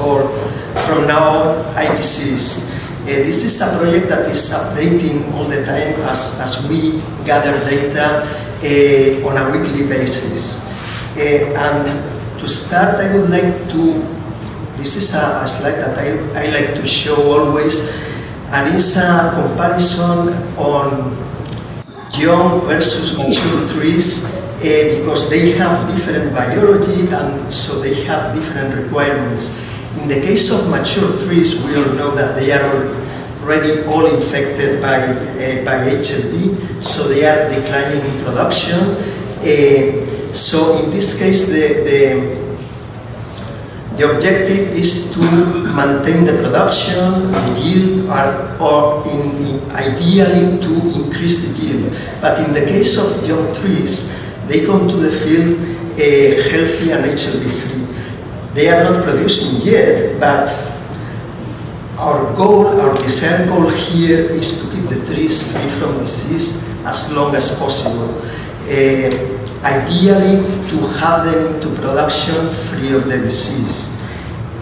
or from now IPCs. Uh, this is a project that is updating all the time as, as we gather data uh, on a weekly basis. Uh, and to start, I would like to, this is a, a slide that I, I like to show always, and it's a comparison on young versus mature trees uh, because they have different biology and so they have different requirements. In the case of mature trees, we all know that they are already all infected by, uh, by HLB, so they are declining in production. Uh, so in this case, the, the, the objective is to maintain the production, the yield, or, or in, in ideally to increase the yield. But in the case of young trees, they come to the field uh, healthy and HLB free. They are not producing yet, but our goal, our desired goal here is to keep the trees free from disease as long as possible. Uh, ideally to have them into production free of the disease.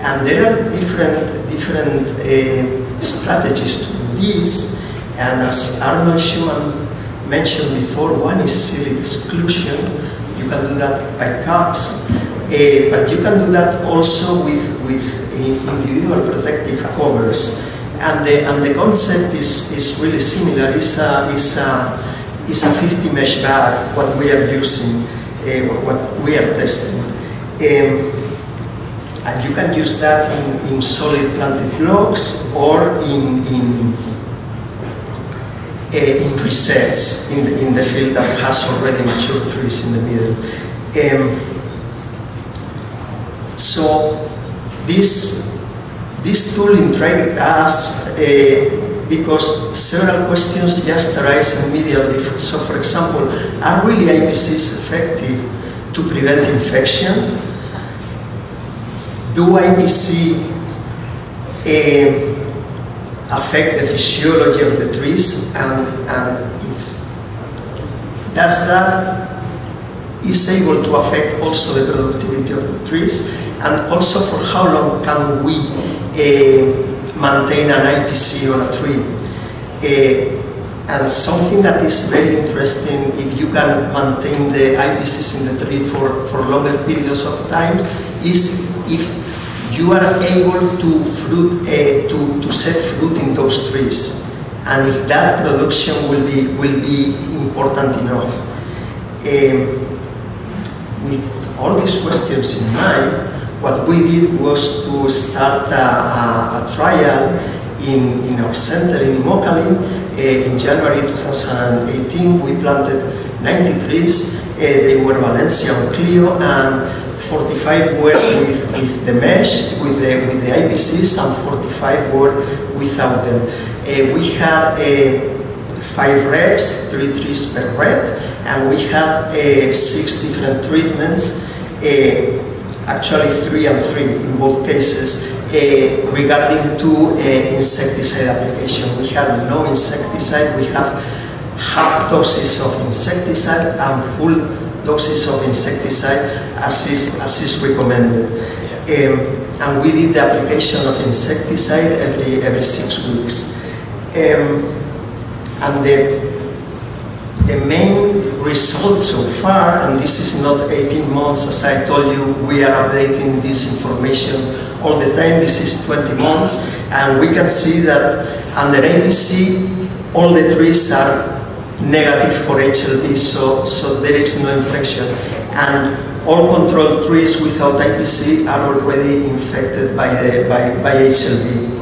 And there are different, different uh, strategies to do this, and as Arnold Schumann mentioned before, one is psyllid exclusion. You can do that by CUPS, uh, but you can do that also with, with individual protective covers. And the, and the concept is, is really similar. It's a, it's a, it's a 50 mesh bag, what we are using, uh, or what we are testing. Um, and you can use that in, in solid planted blocks or in, in, uh, in resets in the, in the field that has already mature trees in the middle. Um, so this, this tool intrigued us uh, because several questions just arise immediately. So for example, are really IPCs effective to prevent infection? Do IPC uh, affect the physiology of the trees? And, and if does that is able to affect also the productivity of the trees? And also for how long can we uh, maintain an IPC on a tree. Uh, and something that is very interesting, if you can maintain the IPCs in the tree for, for longer periods of time, is if you are able to, fruit, uh, to, to set fruit in those trees. And if that production will be, will be important enough. Um, with all these questions in mind, what we did was to start a, a, a trial in, in our center in Immokalee. Uh, in January 2018, we planted 90 trees. Uh, they were Valencia and Clio, and 45 were with, with the mesh, with the, with the IPCs, and 45 were without them. Uh, we had five reps, three trees per rep, and we had six different treatments actually three and three in both cases, uh, regarding to uh, insecticide application. We have no insecticide, we have half doses of insecticide and full doses of insecticide as is, as is recommended. Um, and we did the application of insecticide every, every six weeks. Um, and the the main result so far, and this is not 18 months, as I told you, we are updating this information all the time, this is 20 months, and we can see that under IPC, all the trees are negative for HLB, so, so there is no infection. And all control trees without IPC are already infected by, the, by, by HLB.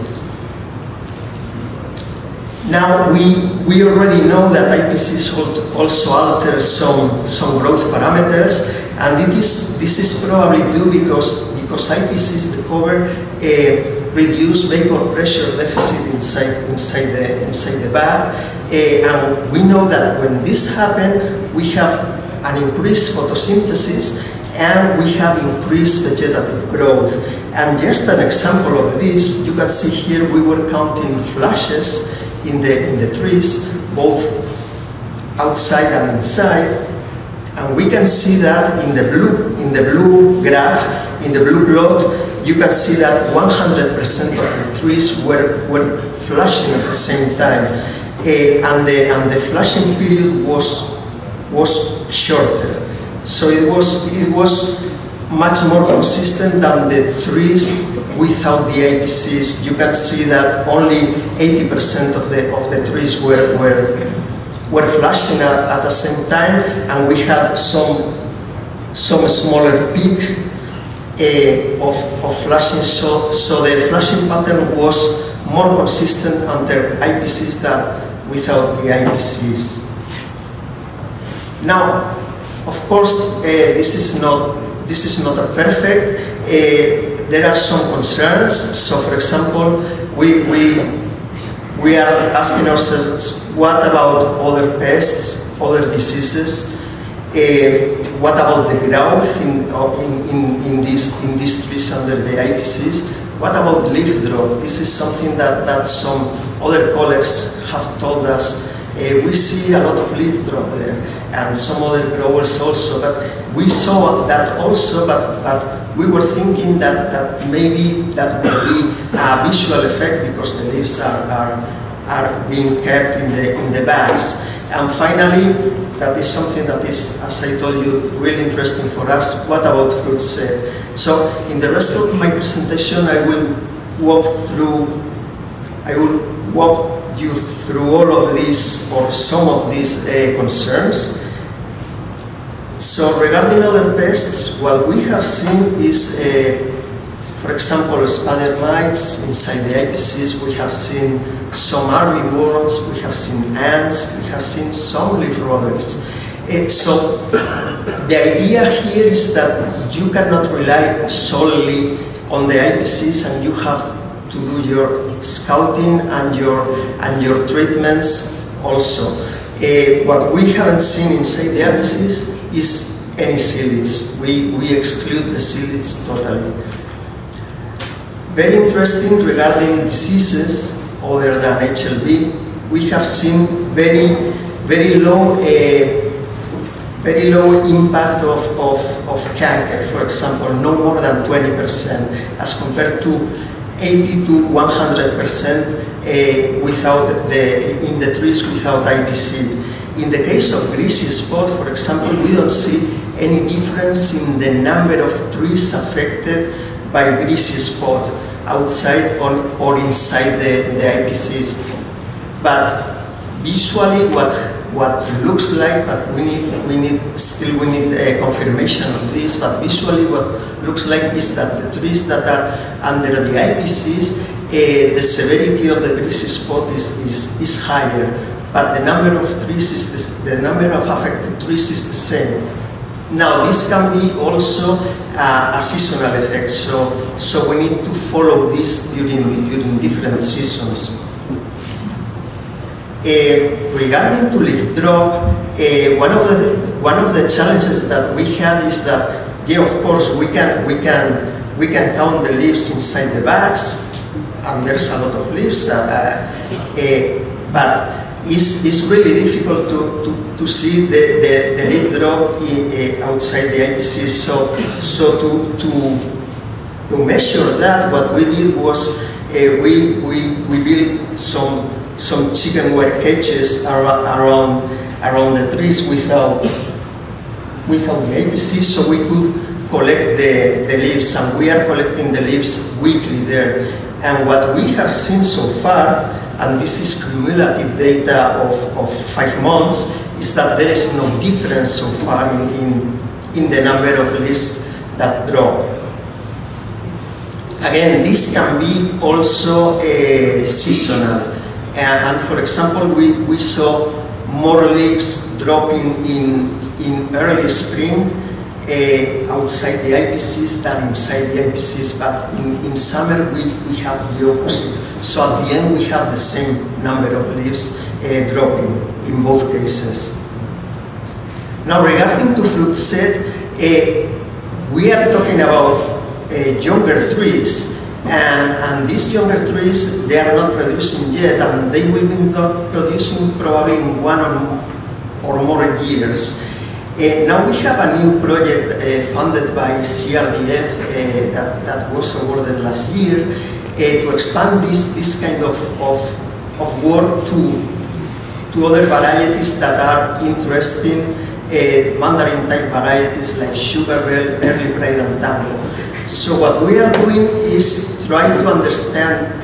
Now, we, we already know that IPCs also alter some, some growth parameters, and it is, this is probably due because, because IPCs, cover, uh, reduce vapor pressure deficit inside, inside, the, inside the bag, uh, and we know that when this happens, we have an increased photosynthesis, and we have increased vegetative growth. And just an example of this, you can see here we were counting flashes in the, in the trees, both outside and inside, and we can see that in the blue, in the blue graph, in the blue plot, you can see that 100% of the trees were, were flashing at the same time. Uh, and, the, and the flashing period was, was shorter. So it was, it was much more consistent than the trees without the IPCs. You can see that only 80% of the, of the trees were, were were flashing at, at the same time, and we had some some smaller peak uh, of, of flashing. So, so the flashing pattern was more consistent under IPCs than without the IPCs. Now, of course, uh, this is not this is not a perfect. Uh, there are some concerns. So, for example, we we we are asking ourselves what about other pests, other diseases? Uh, what about the growth in, in, in, in, these, in these trees under the IPCs? What about leaf drop? This is something that, that some other colleagues have told us. Uh, we see a lot of leaf drop there, and some other growers also, but we saw that also, but, but we were thinking that, that maybe that would be a visual effect because the leaves are, are are being kept in the, in the bags. And finally, that is something that is, as I told you, really interesting for us. What about fruits? So in the rest of my presentation, I will walk through, I will walk you through all of these or some of these uh, concerns. So regarding other pests, what we have seen is, uh, for example, spider mites inside the IPCs. We have seen some armyworms, we have seen ants, we have seen some leaf rollers. Uh, so the idea here is that you cannot rely solely on the IPCs and you have to do your scouting and your, and your treatments also. Uh, what we haven't seen inside the IPCs is any psyllids. We, we exclude the psyllids totally. Very interesting regarding diseases, other than HLB, we have seen very, very low, uh, very low impact of, of, of canker, for example, no more than 20% as compared to 80 to 100% uh, without the, in the trees without IPC. In the case of greasy spot, for example, we don't see any difference in the number of trees affected by greasy spot outside or, or inside the, the IPCs. But visually what what looks like, but we need we need still we need a confirmation of this. But visually, what looks like is that the trees that are under the IPCs, uh, the severity of the greasy spot is, is is higher, but the number of trees is the, the number of affected trees is the same. Now, this can be also uh, a seasonal effect, so, so we need to follow this during, during different seasons. Uh, regarding to leaf drop, uh, one, of the, one of the challenges that we had is that, yeah, of course, we can, we can, we can count the leaves inside the bags, and there's a lot of leaves, uh, uh but it's, it's really difficult to, to, to see the, the, the leaf drop in, uh, outside the IPC. So, so to, to, to measure that, what we did was uh, we, we, we built some, some chicken wire cages ar around, around the trees without, without the IPC so we could collect the, the leaves and we are collecting the leaves weekly there. And what we have seen so far and this is cumulative data of, of five months, is that there is no difference so far in, in, in the number of lists that drop. Again, this can be also uh, seasonal. and for example, we, we saw more leaves dropping in, in early spring uh, outside the IPCs than inside the IPCs, but in, in summer we, we have the opposite. So at the end we have the same number of leaves uh, dropping in both cases. Now regarding to fruit set, uh, we are talking about uh, younger trees, and, and these younger trees, they are not producing yet, and they will be not producing probably in one or, or more years. Uh, now we have a new project uh, funded by CRDF uh, that, that was awarded last year to expand this, this kind of, of, of work to, to other varieties that are interesting, uh, Mandarin type varieties like Sugar Belle, Early Pride and Tango. So what we are doing is try to understand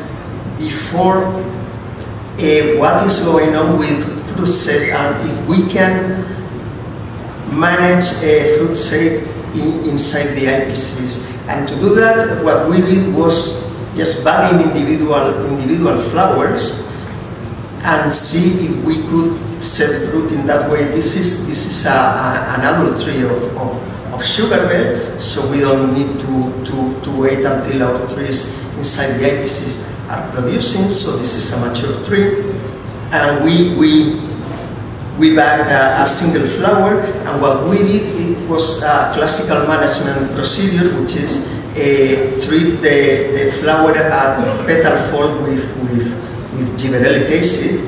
before uh, what is going on with fruit set and if we can manage a fruit set in, inside the IPCs. And to do that, what we did was just bagging individual, individual flowers and see if we could set fruit in that way. This is, this is a, a, an adult tree of, of, of Sugar Belle, so we don't need to, to, to wait until our trees inside the IPCs are producing, so this is a mature tree. And we, we, we bagged a, a single flower, and what we did it was a classical management procedure, which is treat the, the flower at petal fold with, with, with gibberellic acid.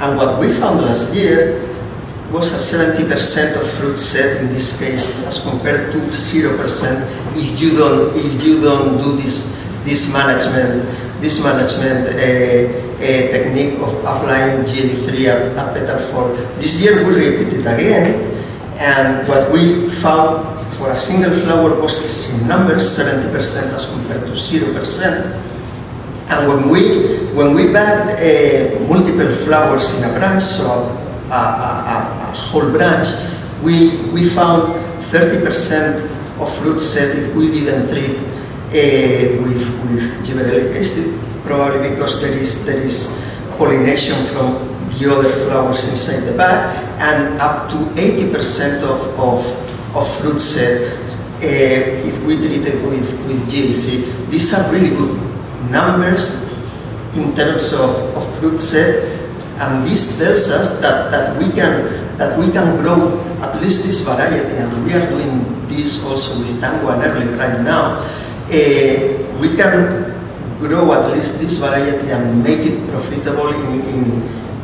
And what we found last year was a 70% of fruit set in this case as compared to 0% if you don't, if you don't do this, this management, this management uh, uh, technique of applying GA3 at, at petal fold. This year we repeated again and what we found for a single flower was the same number, 70% as compared to 0%. And when we, when we bagged uh, multiple flowers in a branch, so a, a, a, whole branch, we, we found 30% of fruit set if we didn't treat uh, with, with gibberellic acid, probably because there is, there is pollination from the other flowers inside the bag, and up to 80% of, of of fruit set uh, if we treat it with, with GA3. These are really good numbers in terms of, of fruit set and this tells us that, that we can that we can grow at least this variety and we are doing this also with Tango and Early right now. Uh, we can grow at least this variety and make it profitable in, in,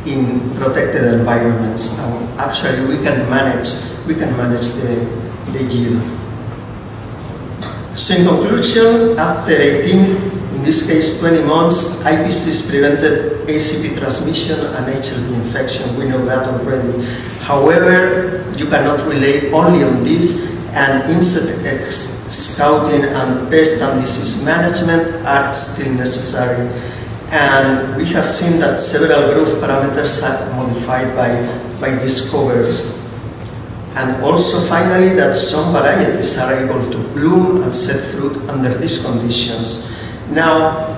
in protected environments. And actually we can manage we can manage the, the yield. So in conclusion, after 18, in this case 20 months, IPCs prevented ACP transmission and HLB infection. We know that already. However, you cannot rely only on this and insect scouting and pest and disease management are still necessary. And we have seen that several growth parameters are modified by, by these covers. And also finally that some varieties are able to bloom and set fruit under these conditions. Now,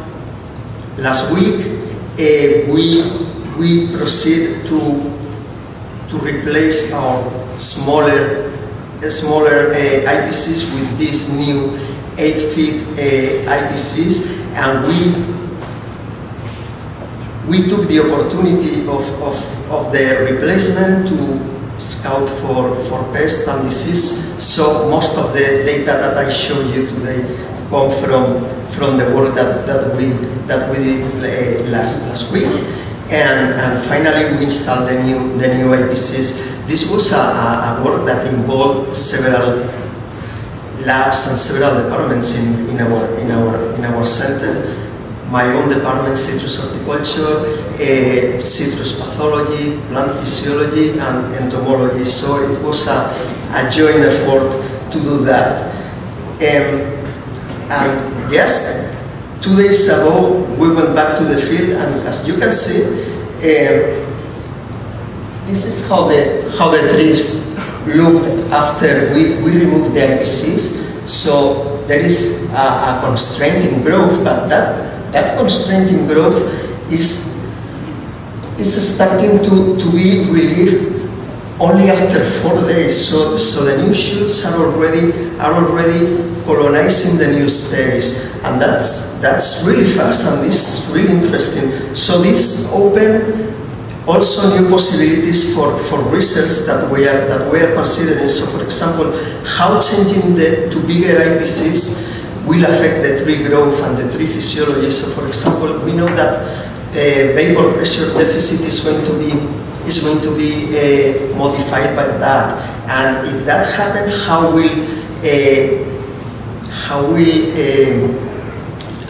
last week uh, we, we proceed to, to replace our smaller, uh, smaller uh, IPCs with these new 8 feet IPCs and we we took the opportunity of, of, of the replacement to scout for, for pest and disease. So most of the data that I show you today come from, from the work that, that, we, that we did uh, last, last week. And, and finally we installed the new, the new IPCs. This was a, a, work that involved several labs and several departments in, in, our, in, our, in our center my own department, citrus horticulture, uh, citrus pathology, plant physiology, and entomology. So it was a, a joint effort to do that. Um, and yes, two days ago, we went back to the field, and as you can see, uh, this is how the, how the trees looked after we, we removed the IPCs. So there is a, a constraint in growth, but that that constraint in growth is, is starting to, to be relieved only after four days. So, so the new shoots are already, are already colonizing the new space. And that's, that's really fast and this is really interesting. So this open also new possibilities for, for research that we are that we are considering. So, for example, how changing the to bigger IPCs will affect the tree growth and the tree physiology. So, for example, we know that uh, vapor pressure deficit is going to be is going to be uh, modified by that. And if that happens, how will uh, how will um,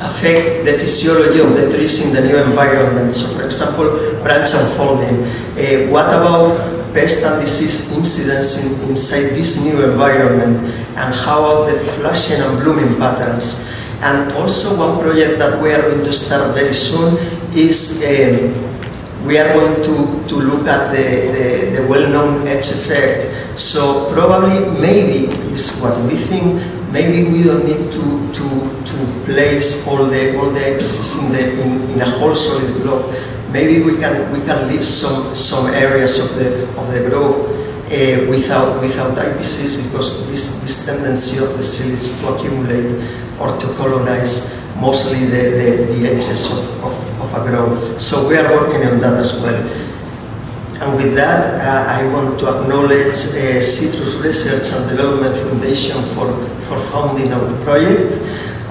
affect the physiology of the trees in the new environment? So, for example, branch unfolding. Uh, what about pest and disease incidence in, inside this new environment? And how are the flushing and blooming patterns? And also one project that we are going to start very soon is um, we are going to, to look at the, the, the well-known edge effect. So probably, maybe, is what we think, maybe we don't need to, to, to place all the, all the IPCs in, the, in, in a whole solid grove. Maybe we can, we can leave some, some areas of the, of the grove uh, without, without IPCs because this, this tendency of the psyllids to accumulate or to colonize mostly the, the, the edges of, of, of a grove. So we are working on that as well. And with that, uh, I want to acknowledge uh, Citrus Research and Development Foundation for, for founding our project,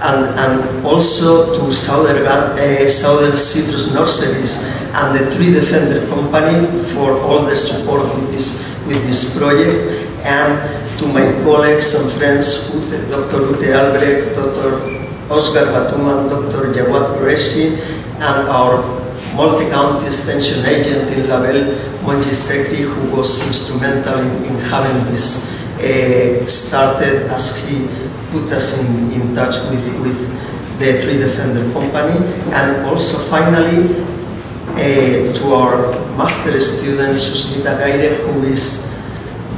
and, and also to Southern, uh, Southern Citrus Nurseries and the Tree Defender Company for all their support with this, with this project, and to my colleagues and friends, Ute, Dr. Ute Albrecht, Dr. Oscar Batuman, Dr. Jawad Qureshi, and our multi-county extension agent in LaBelle, Mongi Zekri, who was instrumental in, in having this uh, started as he put us in, in touch with, with the Tree Defender Company. And also finally, uh, to our master student, Susmita Gaire, who is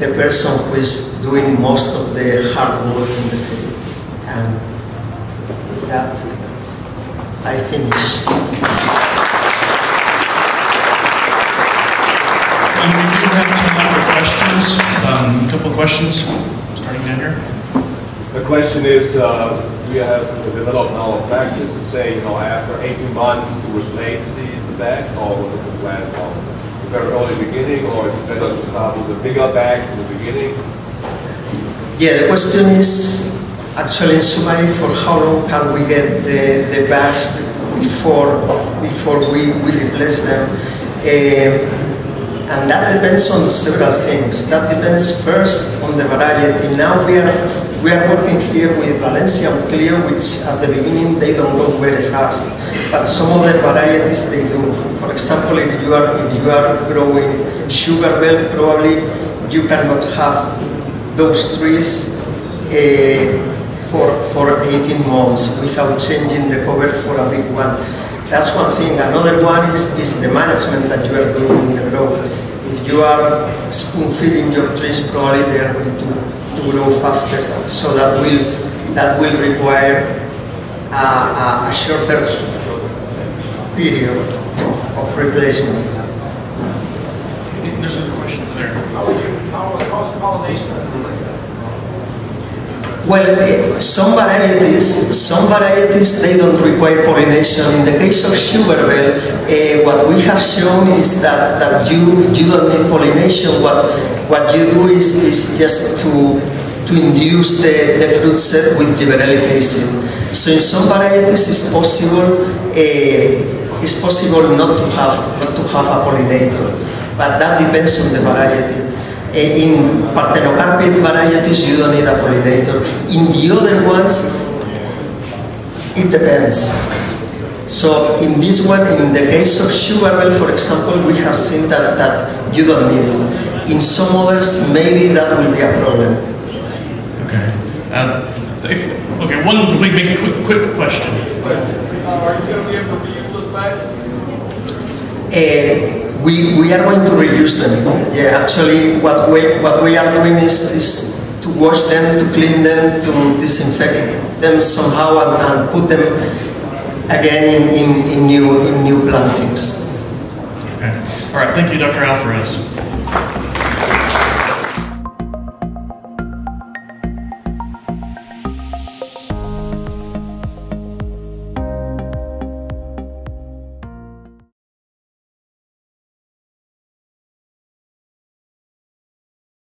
the person who is doing most of the hard work in the field. And with that, I finish. And we do have time for questions. Um, a couple of questions, starting down here. The question is, uh, we have developed now a practice to say, you know, after 18 months to replace the, the bags, or was it the plan from the very early beginning, or is it better to start with a bigger bag in the beginning? Yeah, the question is actually in summary for how long can we get the, the bags before before we, we replace them. Uh, and that depends on several things. That depends first on the variety. Now we are we are working here with Valencia and Clio, which at the beginning they don't go very fast, but some other varieties they do. For example, if you are if you are growing Sugar Belle, probably you cannot have those trees uh, for for 18 months without changing the cover for a big one. That's one thing. Another one is, is the management that you are doing in the grove. If you are spoon feeding your trees, probably they are going to, to grow faster. So that will that will require a, a, a shorter period replacement. There's a question there. How, how's pollination? Well, eh, some varieties, some varieties, they don't require pollination. In the case of Sugar Belle, uh, what we have shown is that, that you, you don't need pollination. What, what you do is, is just to, to induce the, the fruit set with gibberellic acid. So in some varieties it's possible, uh, it's possible not to have, not to have a pollinator, but that depends on the variety. In parthenocarpic varieties, you don't need a pollinator. In the other ones, it depends. So in this one, in the case of Sugar Belle, for example, we have seen that, that you don't need it. In some others, maybe that will be a problem. Okay. Uh, if, okay, one, we make a quick, quick question. Uh, are you going to be able to reuse those bags? Uh, we, we are going to reuse them. Yeah, actually, what we, what we are doing is, is to wash them, to clean them, to disinfect them somehow and, and put them again in, in, in, new, in new plantings. Okay. All right, thank you, Dr. Alferez.